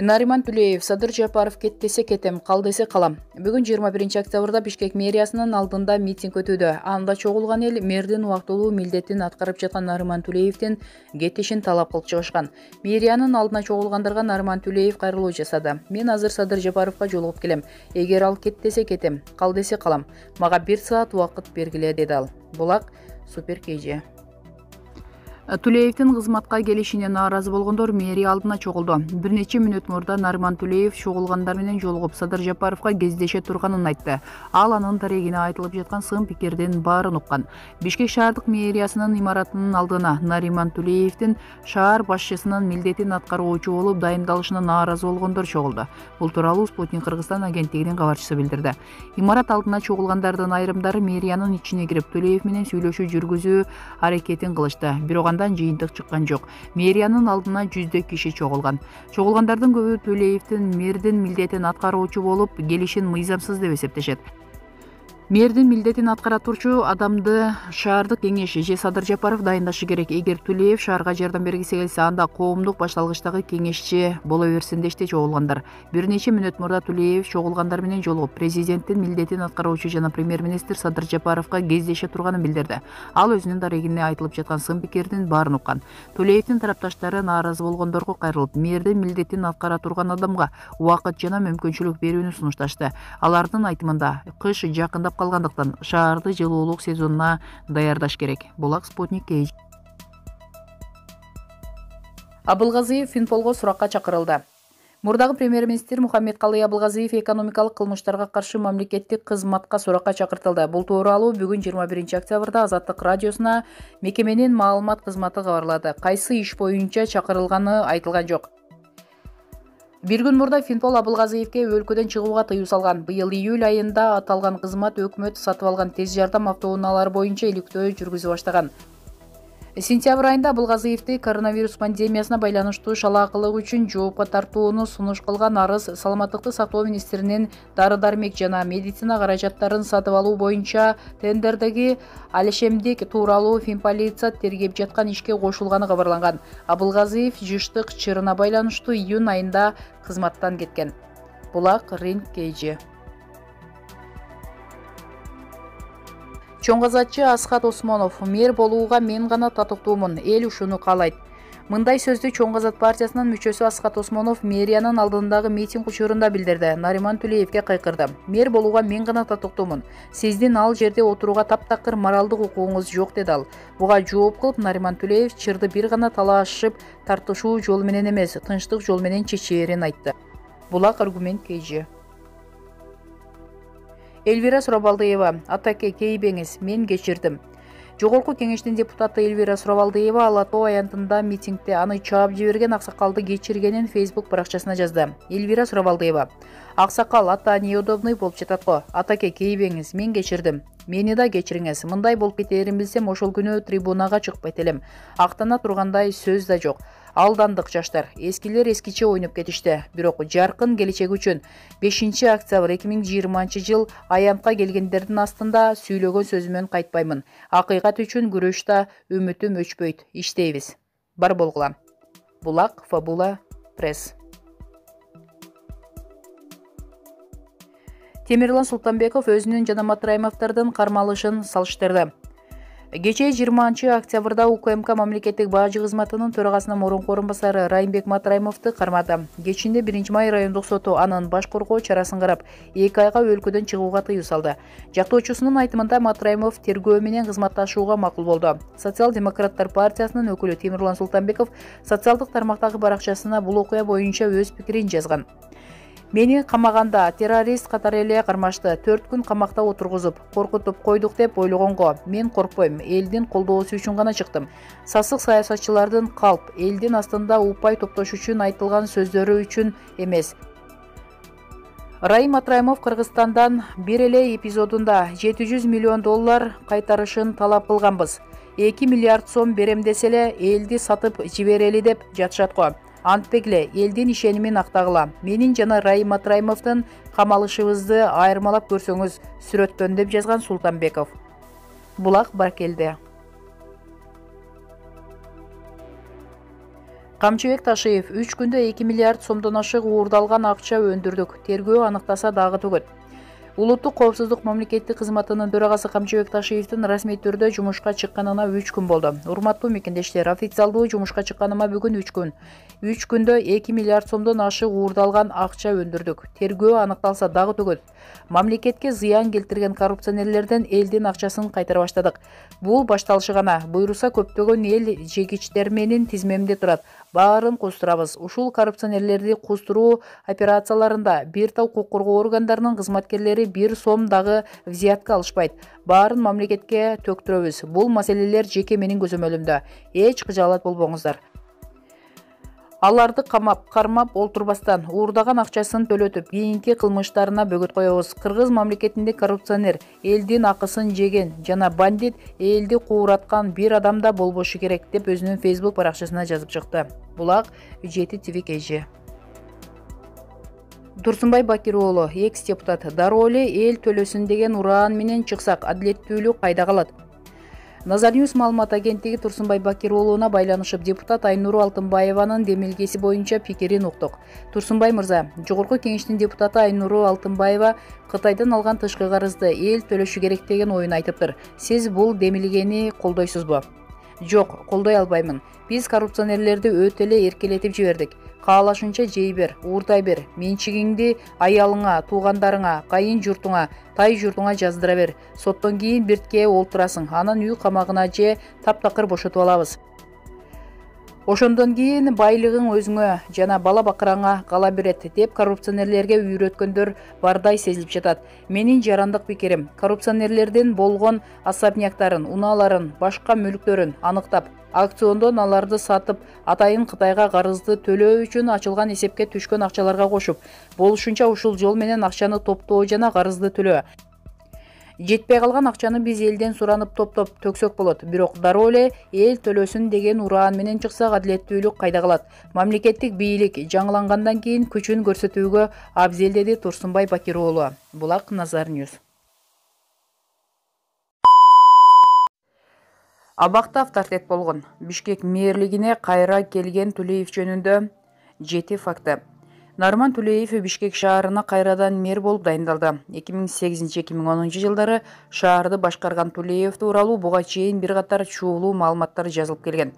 нариман түлеев садыр жапаров кет десе кетем кал десе калам. Бүгүн жыйырма биринчи октябрда бишкек мэриясынын алдында митинг өтүүдө. Анда чогулган эл мэрдин убактылуу милдетин аткарып жаткан нариман түлеевдин кетишин талап кылып чыгышкан. Мэриянын алдына чогулгандарга нариман түлеев кайрылуу жасады. Мен азыр садыр жапаровго жолугуп келем. Эгер ал кет десе кетем кал десе калам. Мага бир саат убакыт бергиле деди ал. Булак супер kg түлеевдин кызматка келишине нааразы болгондор мэрия алдына чогулду. Бир нече мүнөт мурда нариман түлеев чогулгандар менен жолугуп садыр жапаровго кездеше турганын айтты. Ал анын дарегине айтылып жаткан сын пикирдин баарын уккан. Бишкек шаардык мэриясынын имаратынын алдына нариман түлеевдин шаар башчысынын милдетин аткаруучу болуп дайындалышына нааразы болгондор чогулду. Бул тууралуу спутник кыргызстан агенттигинин кабарчысы билдирди. Имарат алдына чогулгандардын айрымдары мэриянын ичине кирип түлеев менен сүйлөшүү жүргүзүү аракетин кылышты. Бирок жыйынтык чыккан жок. Мэриянын алдына жүздөй киши чогулган. Чогулгандардын көбү төлеевдин мэрдин милдетин аткаруучу болуп келишин мыйзамсыз деп эсептешет мэрдин милдетин аткара турчу адамды шаардык кеңеш же садыр жапаров дайындашы керек. Эгер түлеев шаарга жардам бергиси келсе анда коомдук башталгычтагы кеңешчи боло берсин дешти чогулгандар. Бир нече мүнөт мурда түлеев чогулгандар менен жолугуп президенттин милдетин аткаруучу жана премьер министр садыр жапаровго кездеше турганын билдирди. Ал өзүнүн дарегине айтылып жаткан сын пикирдин баарын уккан. Төлеевдин тарапташтары нааразы болгондорго кайрылып мэрдин милдетин аткара турган адамга убакыт жана мүмкүнчүлүк берүүнү сунушташты. Алардын айтымында кыш жакындап калгандыктан шаарды жылуулук сезонуна даярдаш керек. Булак спутник kg абылгазиев финполго суракка чакырылды мурдагы премьер министр мухаммедкалый абылгазиев экономикалык кылмыштарга каршы мамлекеттик кызматка суракка чакыртылды. Бул тууралуу бүгүн жыйырма биринчи октябрда азаттык радиосуна мекеменин маалымат кызматы кабарлады кайсы иш боюнча чакырылганы айтылган жок. Бир күн мурда финпол абылгазиевке өлкөдөн чыгууга тыюу салган. Быйыл июль айында аталган кызмат өкмөт сатып алган тез жардам автоунаалары боюнча иликтөө жүргүзүп баштаган сентябрь айында абылгазиевди коронавирус пандемиясына байланыштуу шалаакылык үчүн жоопко тартууну сунуш кылган арыз саламаттыкты сактоо министринин дары дармек жана медицина каражаттарын сатып алуу боюнча тендердеги алешемдик тууралуу финполиция тергеп жаткан ишке кошулганы кабарланган. Абылгазиев жыштык чырына байланыштуу июнь айында кызматтан кеткен. Булак ринг kg чоң казатчы асхат осмонов мэр болууга мен гана татыктуумун эл ушуну каалайт. Мындай сөздү чоң казат партиясынын мүчөсү асхат осмонов мэриянын алдындагы митинг учурунда билдирди. Нариман түлеевге кыйкырды мэр болууга мен гана татыктуумун. Сиздин ал жерде отурууга таптакыр моралдык укугуңуз жок деди ал. Буга жооп кылып нариман түлеев чырды бир гана талашып тартышуу жолу менен эмес тынчтык жол менен чечээрин айтты. Булак аргумент kg элвира сурабалдыева атаке кейбеңиз мен кечирдим жогорку кеңештин депутаты элвира сурабалдыева ала тоо аянтында митингде аны чаап жиберген аксакалды кечиргенин фейсбук баракчасына жазды. Элвира сурабалдыева аксакал ата неудобный болуп жатат го атаке кейбеңиз мен кечирдим мени да кечириңиз мындай болуп кетээрин билсем ошол күнү трибунага чыкпайт элем актана тургандай сөз да жок алдандык жаштар эскилер эскиче ойноп кетишти бирок жаркын келечек үчүн бешинчи октябрь эки миң жыйырманчы жыл аянтка келгендердин астында сүйлөгөн сөзүмөн кайтпаймын. Акыйкат үчүн күрөш да үмүтүм өчпөйт. Иштейбиз. Бар болгула. Булак фабула пресс. Темирлан султанбеков өзүнүн жана матраимовдордун кармалышын салыштырды. Кечээ жыйырманчы октябрда укмк мамлекеттик бажы кызматынын төрагасынын мурунку орун басары райымбек матраимовду кармады. Кечинде биринчи май райондук соту анын баш коргоо чарасын карап эки айга өлкөдөн чыгууга тыюу салды. Жактоочусунун айтымында матраимов тергөө менен кызматташууга макул болду. Социал демократтар партиясынын өкүлү темирлан султанбеков социалдык тармактагы баракчасына бул окуя боюнча өз пикирин жазган мени камаганда террорист катары эле кармашты төрт күн камакта отургузуп коркутуп койдук деп ойлогонго. Мен коркпойм элдин колдоосу үчүн гана чыктым. Сасык саясатчылардын калп элдин астында упай топтош үчүн айтылган сөздөрү үчүн эмес. Раим атраимов кыргызстандан бир эле эпизодунда жети жүз миллион доллар кайтарышын талап кылганбыз. Эки миллиард сом берем десе эле элди сатып жиберели деп жатышат го антпегиле элдин ишенимин актагыла. Менин жана раим атраимовдун камалышыбызды айырмалап көрсөңүз сүрөттөн деп жазган султанбеков. Булак баркелде. Камчыбек ташиев үч күндө эки миллиард сомдон ашык уурдалган акча өндүрдүк. Тергөө аныктаса дагы төгөт улуттук коопсуздук мамлекеттик кызматынын төрагасы камчыбек ташиевдин расмий түрдө жумушка чыкканына үч күн болду. Урматтуу мекендештер официалдуу жумушка чыкканыма бүгүн үч күн. Үч күндө эки миллиард сомдон ашык уурдалган акча өндүрдүк. Тергөө аныкталса дагы төгөт мамлекетке зыян келтирген коррупционерлерден элдин акчасын кайтара баштадык. Бул башталышы гана. Буйруса көптөгөн эл жегичтер менин тизмемде турат. Баарын куустурабыз ушул коррупционерлерди куустуруу операцияларында бир топ укук коргоо органдарынын кызматкерлери бир сом дагы взятка алышпайт. Баарын мамлекетке төктүрөбүз бул маселелер жеке менин көзөмөлүмдө эч кыжаалат болбоңуздар аларды камап кармап олтурбастан уурдаган акчасын төлөтүп кийинки кылмыштарына бөгөт коебуз кыргыз мамлекетинде коррупционер элдин акысын жеген жана бандит элди куураткан бир адам да болбошу керек деп өзүнүн фейсбук баракчасына жазып чыкты булак жети тв kg турсунбай бакир уулу экс депутат дароо эле эл төлөсүн деген ураан менен чыксак адилеттүүлүк кайда калат назар ньюс маалымат агенттиги турсунбай бакир уулуна байланышып депутат айнуру алтынбаеванын демилгеси боюнча пикирин уктук. Турсунбай мырза жогорку кеңештин депутаты айнуру алтынбаева кытайдан алган тышкы карызды эл төлөшү керек деген оюн айтыптыр. Сиз бул демилгени колдойсузбу жок колдой албаймын. Биз коррупционерлерди өтө эле эркелетип жибердик каалашыңча жей бер ууртай бер. Менчигиңди аялыңа туугандарыңа кайын журтуңа тай журтуңа жаздыра бер. Соттон кийин биртке олтурасың анан үй камагына же таптакыр бошотуп алабыз. Ошондон кийин байлыгың өзүңө жана бала бакыраңа кала берет деп коррупционерлерге үйрөткөндөр бардай сезилип жатат. Менин жарандык пикирим коррупционерлердин болгон особнякдарын унааларын башка мүлктөрүн аныктап аукциондон аларды сатып атайын кытайга карызды төлөө үчүн ачылган эсепке түшкөн акчаларга кошуп болушунча ушул жол менен акчаны топтоо жана карызды төлөө жетпей калган акчаны биз элден суранып топтоп төксөк болот бирок дароо эле эл төлөсүн деген ураан менен чыксак адилеттүүлүк кайда калат? Мамлекеттик бийлик жаңылангандан кийин күчүн көрсөтүүгө абзел деди турсунбай бакир уулу булак назар ньюс. Абакта авторитет болгон. Бишкек мэрлигине кайра келген тулеев жөнүндө жети факты. Нарман тулеев бишкек шаарына кайрадан мэр болуп дайындалды. Эки миң сегизинчи эки миң онунчу жылдары шаарды башкарган тулеев тууралуу буга чейин бир катар чуулуу маалыматтар жазылып келген.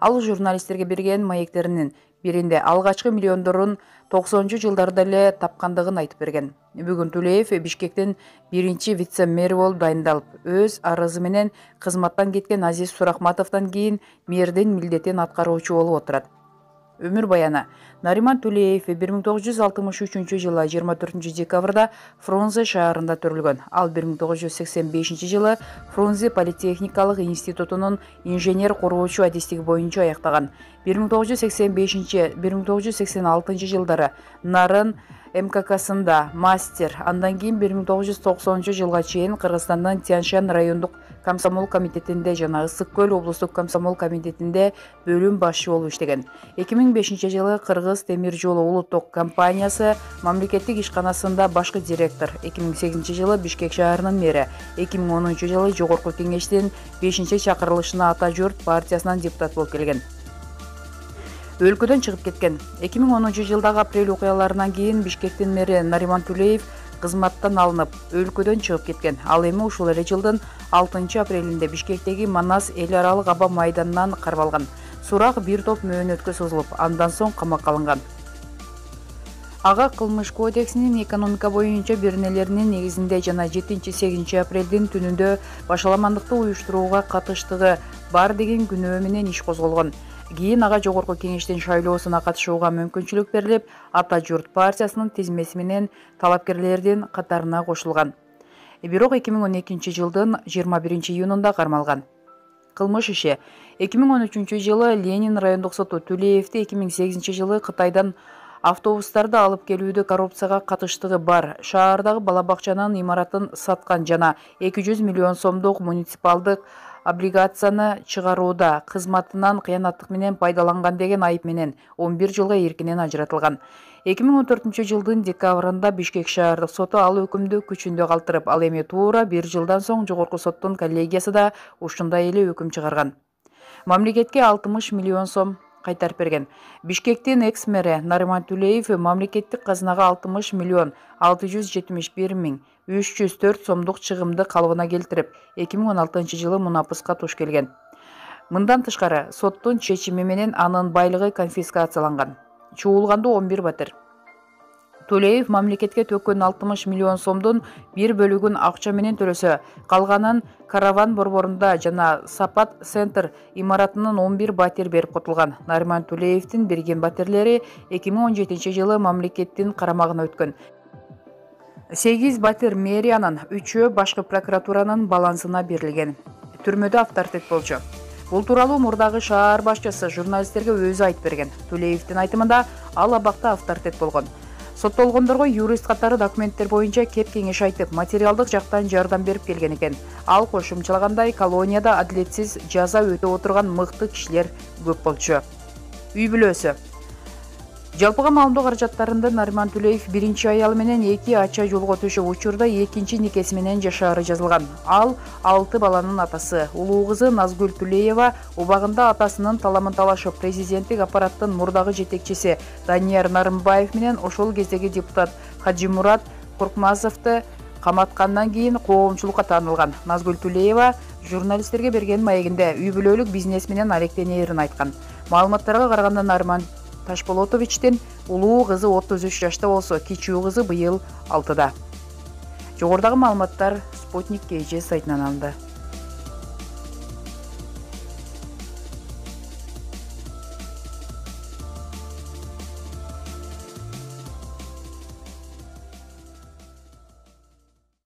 Ал журналисттерге берген маектеринин биринде алгачкы миллиондорун токсонунчу жылдарда эле тапкандыгын айтып берген. Бүгүн тулеев бишкектин биринчи вице мэри болуп дайындалып өз арызы менен кызматтан кеткен азиз сурахматовдон кийин мэрдин милдетин аткаруучу болуп отурат өмүр баяны нариман жүз алтымыш үчүнчү жылы жыйырма төртүнчү декабрда фрунзе шаарында төрүлгөн ал бир миң тогуз жүз сексен бешинчи жылы фрунзе политехникалык институтунун инженер миң тогуз жүз сексен алтынчы жылдары нарын мкксында мастер. Андан токсонунчу жылга чейин кыргызстандын тянь шань райондук комсомол комитетинде жана ысык көл облустук комсомол комитетинде бөлүм башчы болуп иштеген эки миң бешинчи жылы кыргыз темир жолу улуттук компаниясы мамлекеттик ишканасында башкы директор. Эки миң сегизинчи жылы бишкек шаарынын мэри эки миң онунчу жылы жогорку кеңештин бешинчи чакырылышына ата журт партиясынан депутат болуп келген. Өлкөдөн чыгып кеткен. Эки миң онунчу жылдагы апрель окуяларынан кийин бишкектин мэри нариман тулеев кызматтан алынып өлкөдөн чыгып кеткен. Ал эми ушул эле жылдын алтынчы апрелинде бишкектеги манас эл аралык аба майданынан кармалган сурак бир топ мөөнөткө созулуп андан соң камакка алынган. Ага кылмыш кодексинин экономика боюнча беренелеринин негизинде жана жетинчи сегизинчи апрелдин түнүндө башаламандыкты уюштурууга катыштыгы бар деген күнөө менен иш козголгон. Кийин ага жогорку кеңештин шайлоосуна катышууга мүмкүнчүлүк берилип ата журт партиясынын тизмеси менен талапкерлердин катарына кошулган. Бирок эки миң он экинчи жылдын жыйырма биринчи июнунда кармалган. Кылмыш иши. эки миң он үчүнчү жылы ленин райондук соту тулеевди эки миң сегизинчи жылы кытайдан автобустарды алып келүүдө коррупцияга катыштыгы бар. Шаардагы бала бакчанын имаратын саткан жана эки жүз миллион сомдук муниципалдык облигацияны чыгарууда кызматынан кыянаттык менен пайдаланган деген айып менен он бир жылга эркинен ажыратылган. эки миң он төртүнчү жылдын декабрында бишкек шаардык соту ал өкүмдү күчүндө калтырып ал эми туура бир жылдан соң жогорку соттун коллегиясы да ушундай эле өкүм чыгарган. Мамлекетке алтымыш миллион сом кайтарып берген. Бишкектин экс мэри нариман түлеев мамлекеттик казынага алтымыш миллион алты жүз жетимиш бир миң үч жүз төрт сомдук чыгымды калыбына келтирип эки миң он алтынчы жылы мунапыска туш келген. Мындан тышкары соттун чечими менен анын байлыгы конфискацияланган. Чуулгандуу он бир батир. Төлеев мамлекетке төккөн алтымыш миллион сомдун бир бөлүгүн акча менен төлөсө калганын караван борборунда жана сапат центр имаратынан он бир батир берип котулган. Нариман төлеевдин берген батирлери эки миң он жетинчи жылы мамлекеттин карамагына өткөн. Сегиз батир мэриянын үчөө башкы прокуратуранын балансына берилген. Түрмөдө авторитет болчу. Бул тууралуу мурдагы шаар башчысы журналисттерге өзү айтып берген. Төлеевдин айтымында ал абакта авторитет болгон. Соттолгондорго юрист катары документтер боюнча кеп кеңеш айтып материалдык жактан жардам берип келген экен. Ал кошумчалагандай колонияда адилетсиз жаза өтөп отурган мыкты кишилер көп болчу. Үй бүлөсү жалпыга маалымдоо каражаттарында нариман түлеев биринчи аялы менен эки ача жолго төшөп учурда экинчи никеси менен жашаары жазылган ал алты баланын атасы улуу кызы назгүл түлеева убагында атасынын таламын талашып президенттик аппараттын мурдагы жетекчиси данияр нарымбаев менен ошол кездеги депутат хаджимурат коркмазовду каматкандан кийин коомчулукка таанылган назгүл түлеева журналисттерге берген маегинде үй бүлөлүк бизнес менен алектенээрин айткан маалыматтарга караганда нариман ташполотовичтин улуу кызы отуз үч жашта болсо кичүү кызы быйыл алтыда жогорудагы маалыматтар спутник kg сайтынан алынды